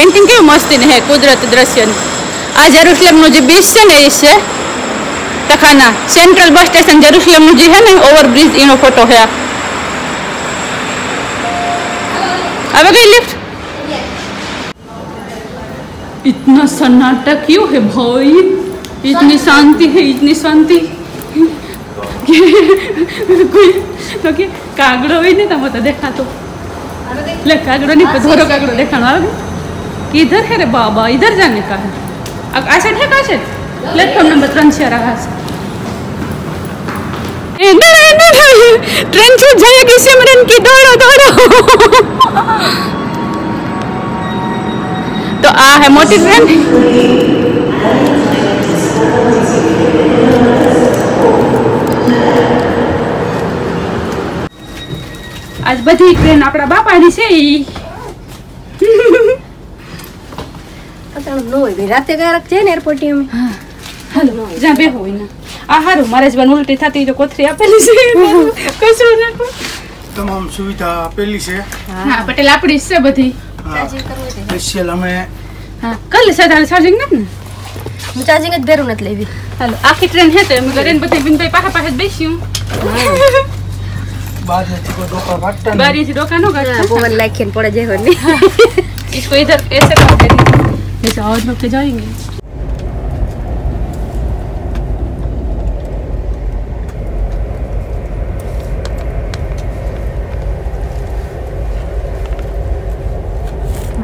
Painting કેવી મસ્તીની હે કુદરત દ્રશ્યની આ જેરુસલેમનું જે બીચ છે ને એ છે તખાના સેન્ટ્રલ બસ સ્ટેશન જેરુસલેમનું જે હે ને ઓવરબ્રિજ એનો ફોટો હે આ હવે गई लिफ्ट इतना सन्नाटा क्यों है भाई इतनी शांति है इतनी शांति कोई तो कि कागड़ो ही नहीं था तो देखा तो ले कागड़ो नहीं धोरो कागड़ो देखा ना किधर है रे बाबा इधर जाने का है अब आ साइड है कहाँ साइड प्लेटफॉर्म नंबर ત્રણ છે रहा से इधर इधर ट्रेन छूट जाएगी सिमरन की दौड़ो दौड़ो तो आ है मोटी ट्रेन આજ બધી ટ્રેન આપણા બાપાની છે રાતે ગારક છે ને એરપોર્ટી અમે હાલો જ્યાં બે હોય ને આ હારું મારે જ બન ઉલટી થતી તો કોથરી આપેલી છે કશું નાખો તમામ સુવિધા આપેલી છે હા પટેલ આપણી છે બધી સ્પેશિયલ અમે હા કાલે સદાલ ચાર્જિંગ નથી ને હું ચાર્જિંગ જ ભેરું નથી લેવી હાલો આખી ટ્રેન હે તો એમ ઘરે બધી બિનભાઈ પાસે પાસે જ બેસ્યું બારીથી કોઈ ડોકા વાટતા બારીથી ડોકા નો કાઢતા બોવર લાખીને પડે જે હોય ને ઇસકો ઇધર એસે કાઢ દે जैसे और लोग के जाएंगे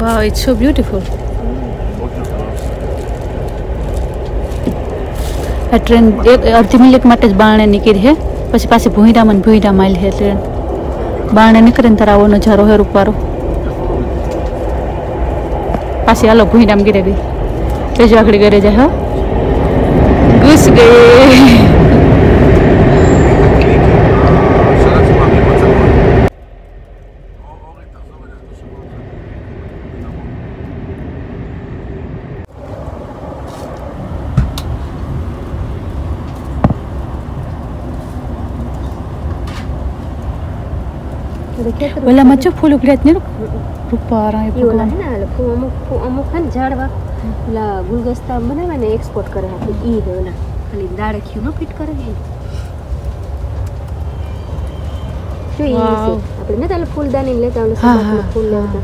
Wow, it's so beautiful. આ ટ્રેન એક અડધી મિનિટ માટે જ બારણે નીકળી છે પછી પાછી ભૂંયડામાં ને ભૂંયડામાં આવેલી છે ટ્રેન બારણે નીકળે ને તારે આવો નજારો હે રૂપારો पासिया लघु हिनाम गिरे भी। तो जो आखिर गिरे जाए हाँ। घुस गए। बोला मच्छो फूल उखड़त नहीं રૂપારા એ ઓલા હે ને અમુક અમુક હે ને ઝાડવા. ઓલા ગુલગસ્તા બનાવે ને એક્સપોર્ટ કરે છે ઈ હે ઓલા ખાલી દાડે નો ફિટ કરે છે જો ઈ આપણે ને તાલે ફૂલદાની લેતા ઓલા હા, ફૂલ હા. લેતા.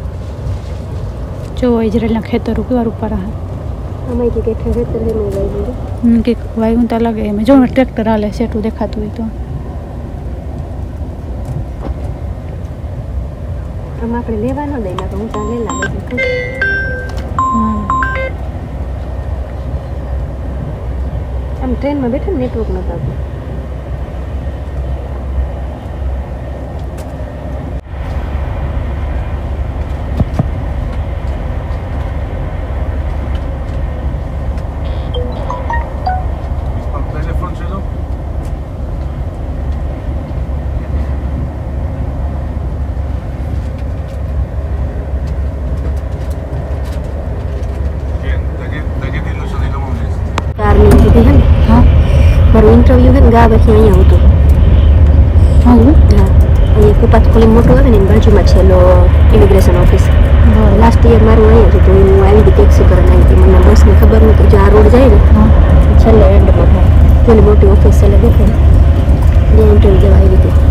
જો ઇઝરાયલના ખેતરો કેવા રૂપારા હે અમે કે ખેતર હે મે હમ, કે વાયુ તો લાગે એમ. જો ટ્રેક્ટર હાલે સેટું દેખાતું હોય તો. આમ આપણે લેવાનો નહીં ના હું ચાલે લાગે છે આમ ટ્રેનમાં બેઠા નેટવર્ક નતા આવતું. teléfono, ¿cierto? ને ગા પછી અહીંયા હતું હા. અહીંયા કુપાત ખોલી મોટું આવે ને એની બાજુમાં છે એલો ઇમિગ્રેશન ઓફિસ. લાસ્ટ યર મારું અહીંયા જ હતું. હું આવી હતી ટેક્સી કરીને આવી હતી મને બસની ખબર નહોતી. જો આ રોડ જાય ને. છેલ્લે એન્ડમાં પેલી મોટી ઓફિસ છેલ્લે દેખાય. ત્યાં ઇન્ટરવ્યુ દેવા આવી હતી.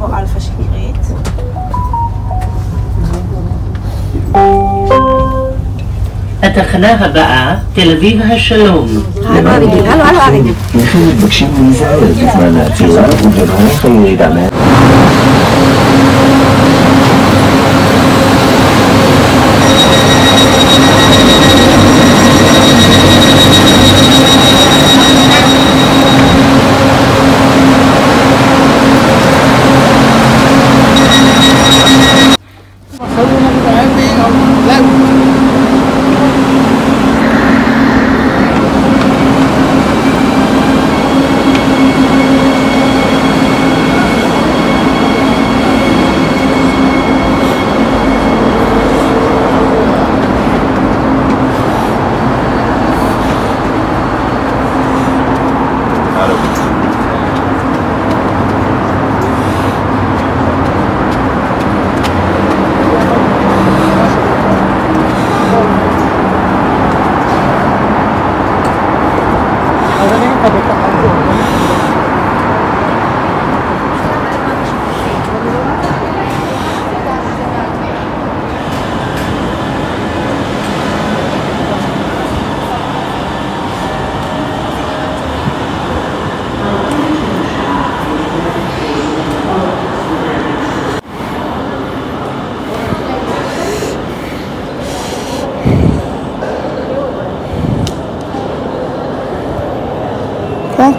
או אלפא שקרית. התחנה הבאה, תל אביב השלום. נכים מתבקשים להיזהר בזמן העצירה ובמהלך הירידה מהם.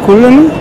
kullanın